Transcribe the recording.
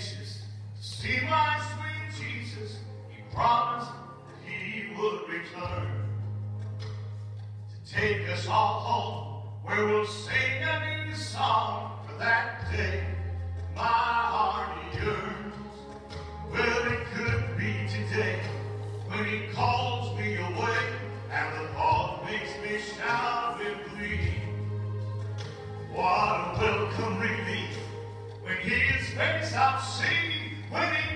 anxious to see my sweet Jesus. He promised that he would return to take us all home where we'll sing a new song for that day. My heart yearns. Well, it could be today when he calls me away and the thought makes me shout and bleed. What a welcome case I've seen when he